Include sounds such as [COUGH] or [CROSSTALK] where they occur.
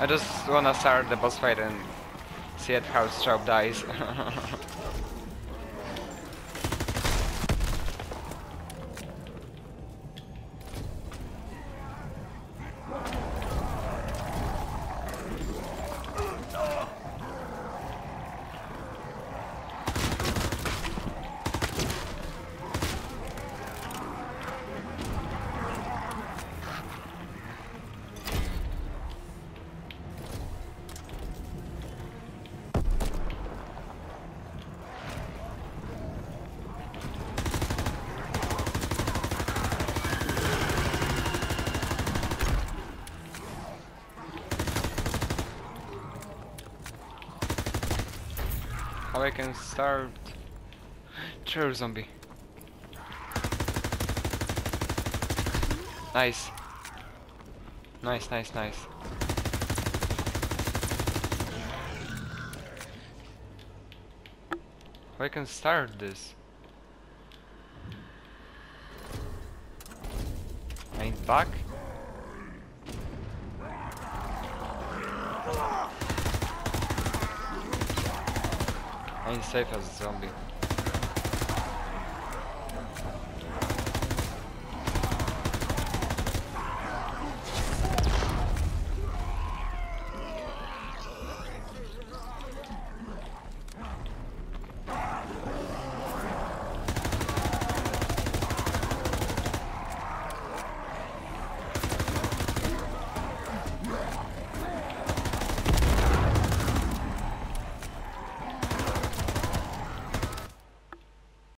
I just wanna start the boss fight and see how Straub dies. [LAUGHS] how I can start Terror zombie. Nice. Nice, nice, nice. How I can start this? Main back? I ain't safe as a zombie.